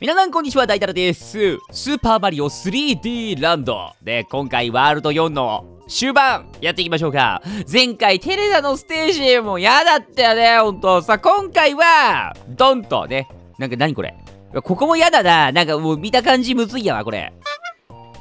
皆さんこんにちは、大太郎です。スーパーマリオ 3D ランドで、今回ワールド4の終盤やっていきましょうか。前回テレザのステージも嫌だったよね、ほんと。さあ、今回は、ドンとね、なんか何これ？ここも嫌だな。なんかもう見た感じむずいやわ、これ。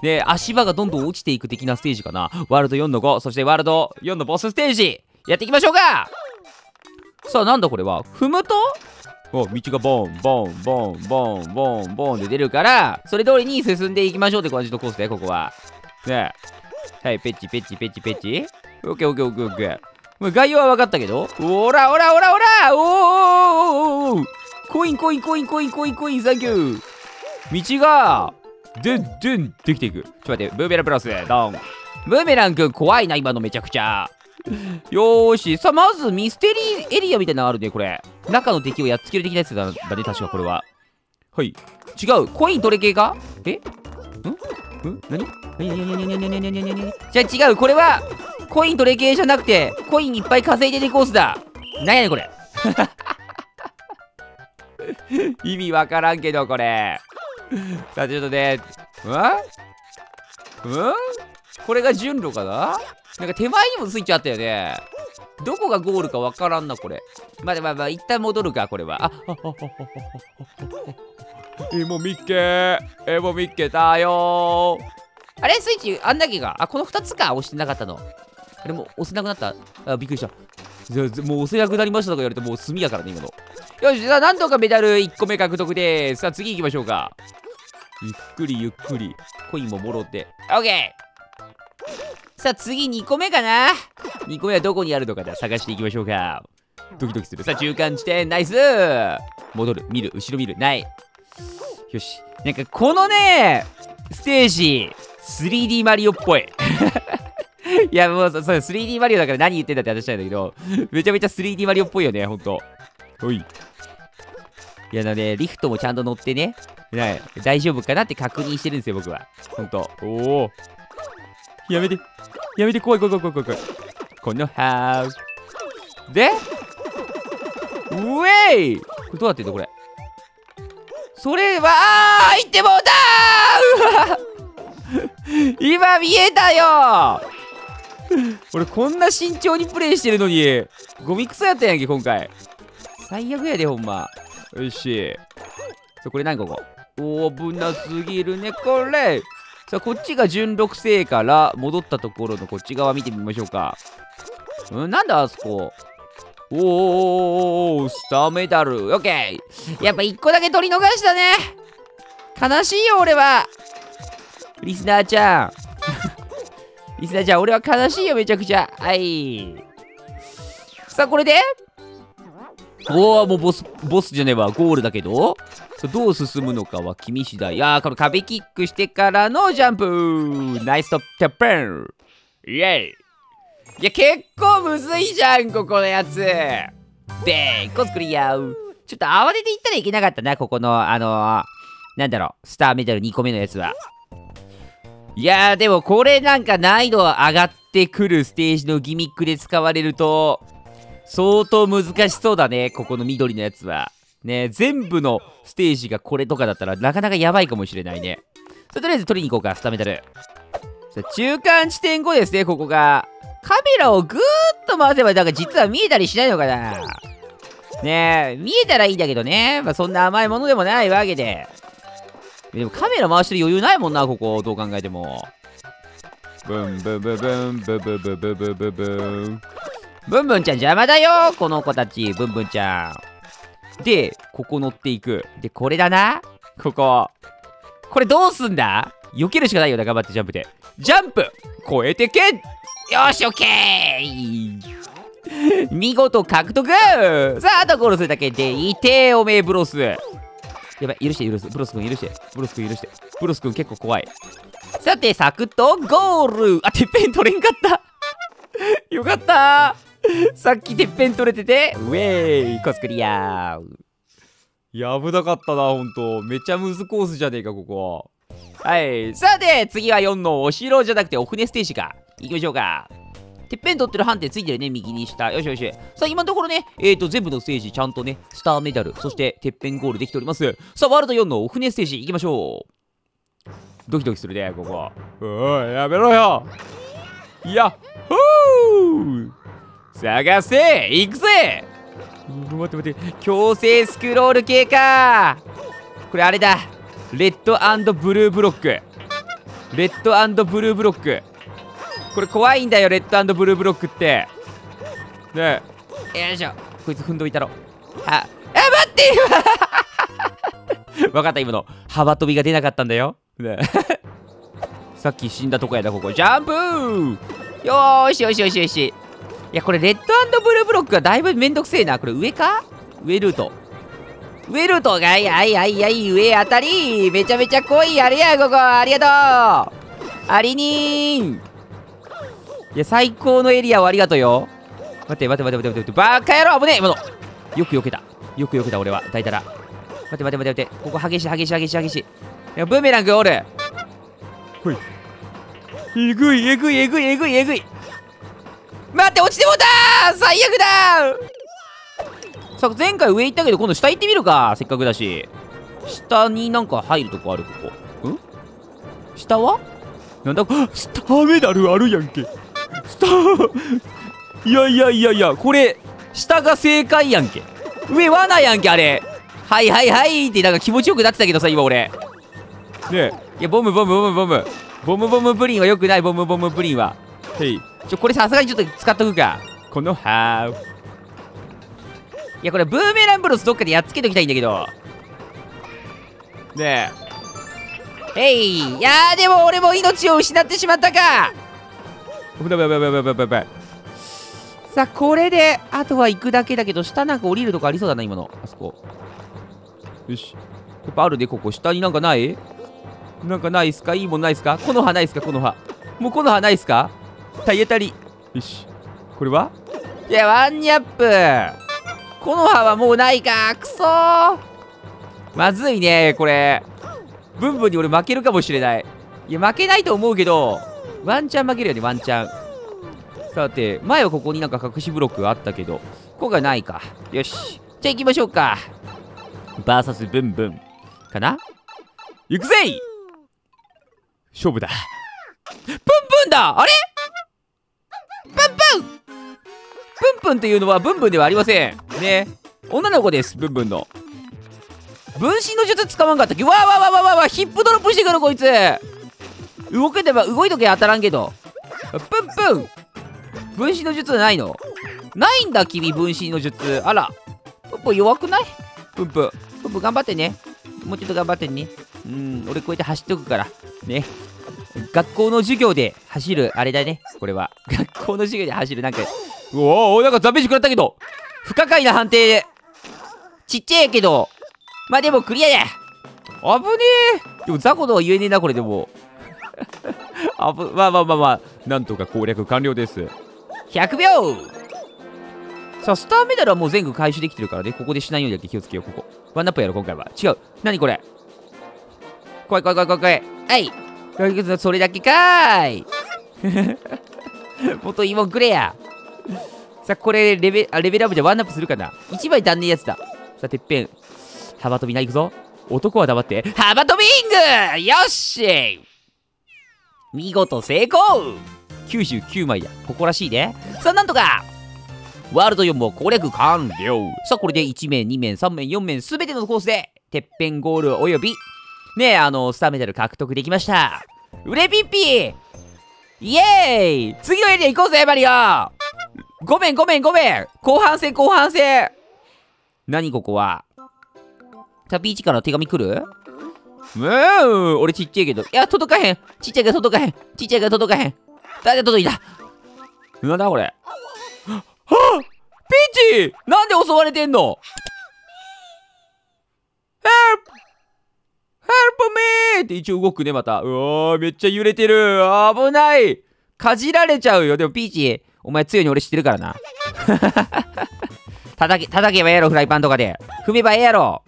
で、足場がどんどん落ちていく的なステージかな。ワールド4の5、そしてワールド4のボスステージ、やっていきましょうかさあ、なんだこれは？踏むと？お道がボンボンボンボンボンボンで出るからそれ通りに進んでいきましょうって感じのコースでここは。ねえ。はいペッチペッチペッチペッチ。オッケーオッケーオッケーオッケー。もう概要は分かったけど。おらおらおらおらおーおーおーおーコインコインコインコインコインコインサンキュー。道がでんでんできていく。ちょっと待ってブーメランプラス。ドン。ブーメラン君怖いな今のめちゃくちゃ。よーし。さあまずミステリーエリアみたいなのあるねこれ。中の敵をやっつける的なやつだだね確かこれは。はい。違う。コイン取れ系かえ？ん？ん？何？何？何？何？何？何？何？何？じゃあ違うこれはコイン取れ系じゃなくてコインいっぱい稼いでるコースだ何？やねんこれ意味わからんけどこれさあちょっとねうんうんこれが順路かななんか手前にもついちゃったよね。どこがゴールかわからんなこれ。まあまあまあ一旦戻るかこれは。あああえもみっけえもみっけたよ。あれ？スイッチあんだけがあこの2つか？押してなかったの。あれもう押せなくなった？あびっくりした。もう押せなくなりましたとか言われてもう炭やからね今の。よしじゃあなんとかメダル1個目獲得です。さあ次行きましょうか。ゆっくりゆっくり。コインももろって。オッケーさあ次2個目かな。2個目はどこにあるのかじゃあ探していきましょうか。ドキドキする。さあ中間地点。ナイス。戻る。見る。後ろ見る。ない。よし。なんかこのねステージ 3D マリオっぽい。いやもうそそう 3D マリオだから何言ってんだって話なんだけどめちゃめちゃ 3D マリオっぽいよねほんと。おい。いやだねリフトもちゃんと乗ってね。ね大丈夫かなって確認してるんですよ僕は。ほんと。おおやめて。やめて怖い怖い怖い怖い怖い。このハウスで？ウェイ！これどうなってんのこれ？それはあー入ってもうたーうわ今見えたよ！俺こんな慎重にプレイしてるのにゴミクソやったやんけ今回。最悪やでほんま。よし。そこれ何ここおー危なすぎるねこれ。さあこっちが順六星から戻ったところのこっち側見てみましょうか。うんなんだあそこ？おーおーおーおースターメダル。オッケー。やっぱ1個だけ取り逃したね。悲しいよ俺は。リスナーちゃん。リスナーちゃん俺は悲しいよめちゃくちゃ。はい。さあこれでおおもうボスボスじゃねえわ。ゴールだけど。どう進むのかは君次第。あーこの壁キックしてからのジャンプ。ナイストップテッペン。イエイ。いや結構むずいじゃんここのやつ。でコスクリアウちょっと慌てていったらいけなかったなここのあのー、なんだろう。スターメダル2個目のやつは。いやーでもこれなんか難易度上がってくるステージのギミックで使われると相当難しそうだねここの緑のやつはね全部のステージがこれとかだったらなかなかやばいかもしれないねさあとりあえず取りに行こうかスタメダルさあ中間地点後ですねここがカメラをぐーっと回せば、だから実は見えたりしないのかなねえ、見えたらいいんだけどね。まあ、そんな甘いものでもないわけで。でもカメラ回してる余裕ないもんな、ここ。どう考えても。ブンブンブンブンブンブンブンブンブンブンブン。ブンちゃん邪魔だよこの子たち。ブンブンちゃん。で、ここ乗っていく。で、これだな。ここ。これどうすんだ？避けるしかないよな、頑張ってジャンプで。ジャンプ超えてけよし、オッケー見事獲得さあ、あとゴールするだけでいておめえ、ブロス。やばい、許して、許す。ブロス君許して。ブロス君許して。ブロス君結構怖い。さて、サクッとゴールあ、てっぺん取れんかったよかったさっきてっぺん取れてて、ウェイコスクリアいや、危なかったな、ほんと。めちゃむずコースじゃねえか、ここ。はい。さて、次は4のお城じゃなくてお船ステージか。行きましょうか。てっぺん取ってる判定ついてるね、右に下。よしよし。さあ、今のところね、えーと、全部のステージ、ちゃんとね、スターメダル、そしててっぺんゴールできております。さあ、ワールド4の船ステージ行きましょう。ドキドキするね、ここ。おい、やめろよやっほー探せ行くぜ。待って待って、強制スクロール系かこれあれだ。レッドブルーブロック。レッドブルーブロック。これ怖いんだよレッドブルーブロックって。ねえ。よいしょ。こいつ踏んどいたろ。あえ待って。分かった今の。幅跳びが出なかったんだよ。ね さっき死んだとこやだここ。ジャンプよーしよしよしよし。いやこれレッドブルーブロックはだいぶめんどくせえなこれ上か？上ルート上ルートがいやいやいやい上当たりめちゃめちゃ濃いあれやここありがとうありにーんいや、最高のエリアをありがとうよ。待って、待って、待って、待って、待って、バカ野郎危ねえ今のよく避けた。よく避けた、俺は。大体ら。待って、待って、待って、待って。ここ激しい、激しい、激しい、激しい。いや、ブーメラングおる。ほい。えぐい、えぐい、えぐい、えぐい、えぐい。待って、落ちてもうた最悪ださあ、前回上行ったけど、今度下行ってみるか。せっかくだし。下になんか入るとこある、ここ。ん？下は？なんだ？スターメダルあるやんけ。スターいやいやいやいやこれ下が正解やんけ。上罠やんけあれ。はいはいはいってなんか気持ちよくなってたけどさ今俺。ねえ。いやボムボムボムボム。ボムボムプリンはよくない。ボムボムプリンは。へいちょこれさすがにちょっと使っとくか。このハーいやこれブーメランブロスどっかでやっつけときたいんだけど。ねえ。へいいやでも俺も命を失ってしまったか。危ない危ない危ない危ない危ないさあこれであとは行くだけだけど下なんか降りるとこありそうだな今の。あそこ。よし。やっぱあるでここ。下になんかない？なんかないっすか？いいもんないっすか？この葉ないっすか？この葉。もうこの葉ないっすか？体当たりよしこれは？いやワンニャップこの葉はもうないかくそーまずいねこれブンブンに俺負けるかもしれないいや負けないと思うけどワンチャン負けるよね、ワンチャン。さて、前はここになんか隠しブロックがあったけど、今回ないか。よし。じゃあ行きましょうか。バーサスブンブン。かな？行くぜい勝負だ。プンプンだあれ？ンプンっていうのはブンブンではありません。ね。女の子です、ブンブンの。分身の術使わんかったっけ？わーわわわわわヒップドロップしてくるこいつ。動けてば動いとけ当たらんけど。プンプン。分身の術ないの？ないんだ君分身の術。あら。プンプン弱くない？プンプン。プンプン頑張ってね。もうちょっと頑張ってね。うん俺こうやって走っておくから。ね。学校の授業で走る。あれだねこれは。学校の授業で走る。なんかうおおなんかダメージ食らったけど。不可解な判定で。ちっちゃいけど。まあでもクリアや。危ねえ。でも雑魚とは言えねえなこれでも。あぶまあまあまあまあ。なんとか攻略完了です。100秒さあスターメダルはもう全部回収できてるからね。ここでしないようにだけ気をつけようここ。ワンナップやろ今回は。違う。何これ？怖い怖い怖い怖い怖い。はいそれだけかーい。もっと芋くれや。さあこれレベあレベルアップでワンナップするかな一枚足んねえやつださあてっぺん幅跳びないくぞ男は黙って幅跳びングよっし見事成功 !99 枚だ。誇らしいね。さあ、なんとかワールド4も攻略完了さあ、これで1面、2面、3面、4面、すべてのコースで、てっぺんゴールおよび、ねえ、あの、スターメダル獲得できました。うれぴっぴイエーイ次のエリア行こうぜ、マリオごめん、ごめん、ごめん後半戦、後半戦何ここは？タピーチから手紙来る？うん俺ちっちゃいけど。いや、届かへん。ちっちゃいから届かへん。ちっちゃいから届かへん。誰で届いた？なんだこれ？はあピーチなんで襲われてんの？ヘルプヘルプミーって一応動くね、また。うわめっちゃ揺れてる。危ないかじられちゃうよ。でもピーチ、お前強いに俺知ってるからな。叩け、叩けばええやろ、フライパンとかで。踏めばええやろ。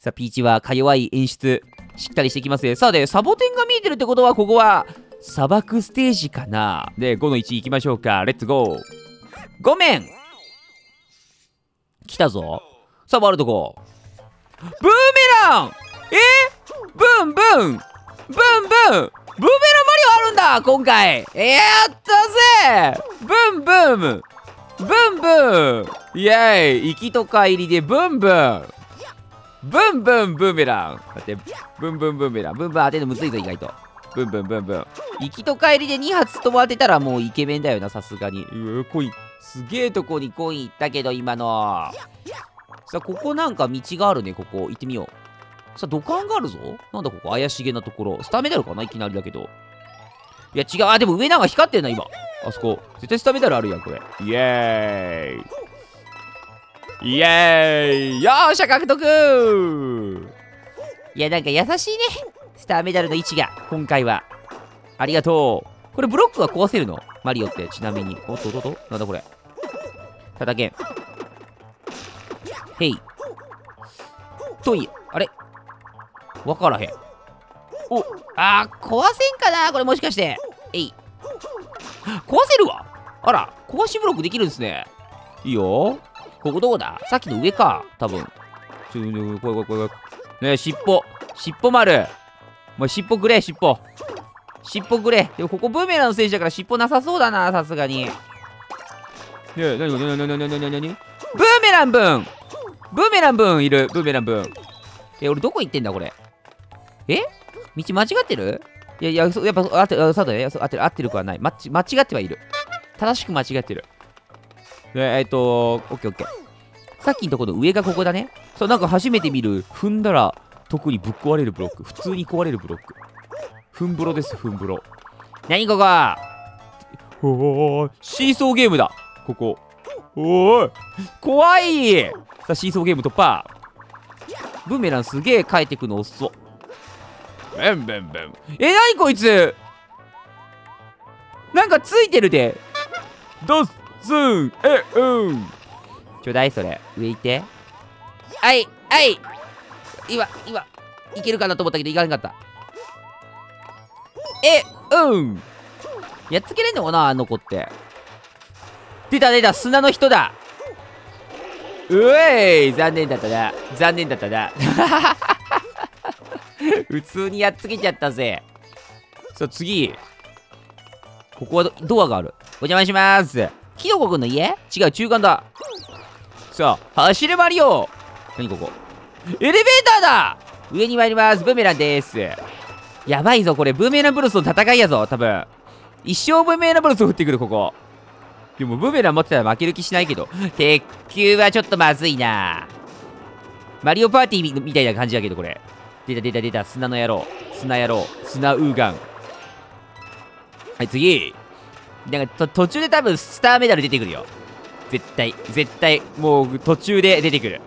さあ、ピーチはか弱い演出、しっかりしてきますね。さあで、サボテンが見えてるってことは、ここは、砂漠ステージかなで、5の1行きましょうか。レッツゴー。ごめん来たぞ。さあ、ワールドゴー。ブーメランえ？ブンブンブンブンブーメラマリオあるんだ今回。やったぜ。ブンブンブンブンイェーイ。行きと帰りでブンブンブンブンブーメラン。だってブンブンブーメラン。ブンブン当てるのむずいぞ意外と。ブンブンブンブン。行きと帰りで2発とも当てたらもうイケメンだよなさすがに。うわコインすげえとこにコイン行ったけど今の。さあここなんか道があるねここ。行ってみよう。さあ土管があるぞ。なんだここ怪しげなところ。スターメダルかないきなりだけど。いや違う。あでも上なんか光ってんな今。あそこ。絶対スターメダルあるやんこれ。イエーイ。イエーイ。よーしゃ獲得。いやなんか優しいね。スターメダルの位置が今回は。ありがとう。これブロックは壊せるの？マリオってちなみに。おっとおっとおっと。なんだこれ。叩けん。へいといあれ？わからへん。おあー壊せんかな？これもしかして。えい。壊せるわ。あら壊しブロックできるんですね。いいよ。ここどこだ？さっきの上か多分。ちょこれこれこれこれねえ尻尾。尻尾丸。もう尻尾くれ尻尾。尻尾くれ。でもここブーメランの選手だから尻尾なさそうだなさすがに。ねえなになになになになにブーメランブーン。ブーメランブーンいる。ブーメランブーン。え俺どこ行ってんだこれ？え？道間違ってる？いやいややっぱ合ってる合ってる合ってるくはない。間間違ってはいる。正しく間違ってる。でえっ、とオッケーオッケー。さっきのところの上がここだね。そうなんか初めて見る踏んだら特にぶっ壊れるブロック。普通に壊れるブロック。ふんブロですふんブロ何ここ？おーシーソーゲームだ。ここ。おーい怖い。さあシーソーゲーム突破。ブーメランすげえ帰ってくの遅っ。ブンブンブン。えなにこいつ？なんかついてるで。ドッスン。えうん。ちょだいそれ？上行って。はいはい。今今いけるかなと思ったけどいかなかった。えうん。やっつけれんのかなあの子って。出た出た。砂の人だ。うえい。残念だったな。残念だったな。普通にやっつけちゃったぜ。さあ次。ここはドアがある。お邪魔します。キノコくんの家？違う中間だ。さあ走れマリオ。何ここ？エレベーターだ。上に参ります。ブーメランです。やばいぞこれ。ブーメランブルスの戦いやぞ多分。一生ブーメランブルスを振ってくるここ。でもブーメラン持ってたら負ける気しないけど。鉄球はちょっとまずいな。マリオパーティーみたいな感じだけどこれ。出た出た出た砂の野郎砂野郎砂ウーガン。はい次。なんかと途中で多分スターメダル出てくるよ。絶対絶対もう途中で出てくる。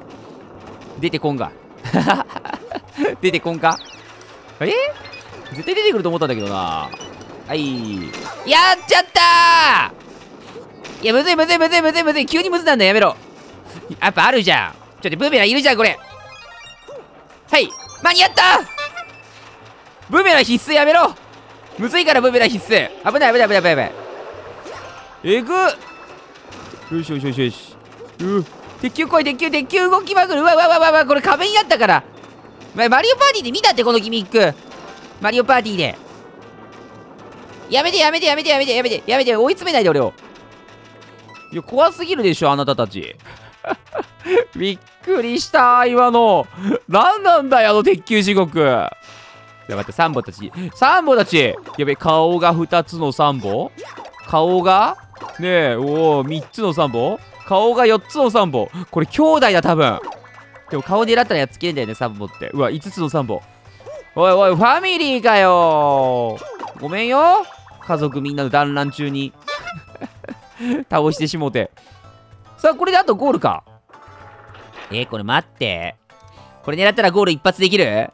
出てこんが 出てこんか。え絶対出てくると思ったんだけどな。はい。やっちゃったーいやむずいむずいむずいむずいむずい。急にむずなんだやめろ。やっぱあるじゃん。ちょっとブーメランいるじゃんこれ。はい。間に合った！ブーメラン必須やめろ！むずいからブーメラン必須！危ない危ない危ない危ない危ない。えぐよしよしよしよしう鉄球来い鉄球鉄球動きまくる。うわうわうわわこれ壁にあったから。マリオパーティーで見たってこのギミック。マリオパーティーで。やめてやめてやめてやめてやめてやめて追い詰めないで俺を。いや怖すぎるでしょあなたたち。びっくりした今の。何なんだよあの鉄球地獄。や待ってサンボたち。サンボたち。やべ顔が2つのサンボ？顔が？ねえおお3つのサンボ？顔が4つのサンボ？これ兄弟だ多分。でも顔狙ったらやっつけんだよねサンボって。うわ5つのサンボ。おいおいファミリーかよ。ごめんよ。家族みんなの団らん中に。倒してしもうて。さあこれであとゴールか。えー、これ待って。これ狙ったらゴール一発できる？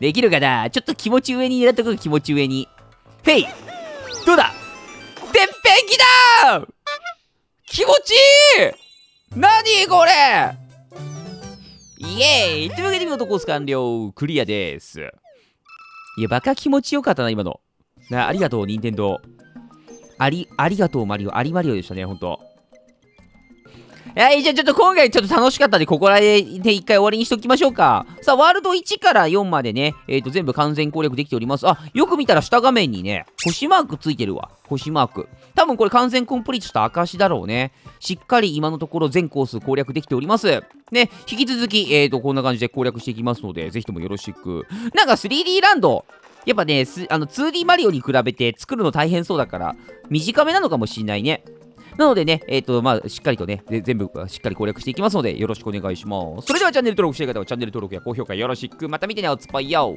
できるかな？ちょっと気持ち上に狙っとく気持ち上に。へいどうだ？てっぺんきた気持ちいい！何これ？イエーイ！というわけで見事コース完了。クリアです。いやバカ気持ちよかったな今の。なありがとう、任天堂あり、ありがとう、マリオ。ありマリオでしたね、ほんと。はい、じゃあちょっと今回ちょっと楽しかったんで、ここらで一回終わりにしときましょうか。さあ、ワールド1から4までね、えっ、ー、と、全部完全攻略できております。あ、よく見たら下画面にね、星マークついてるわ。星マーク。多分これ完全コンプリートした証だろうね。しっかり今のところ全コース攻略できております。ね、引き続き、えっ、ー、と、こんな感じで攻略していきますので、ぜひともよろしく。なんか 3D ランド、やっぱね、あの 2D マリオに比べて作るの大変そうだから、短めなのかもしんないね。なのでね、えっ、ー、と、まあ、しっかりとね、全部しっかり攻略していきますので、よろしくお願いします。それではチャンネル登録している方はチャンネル登録や高評価よろしく。また見てね、おつぱいよ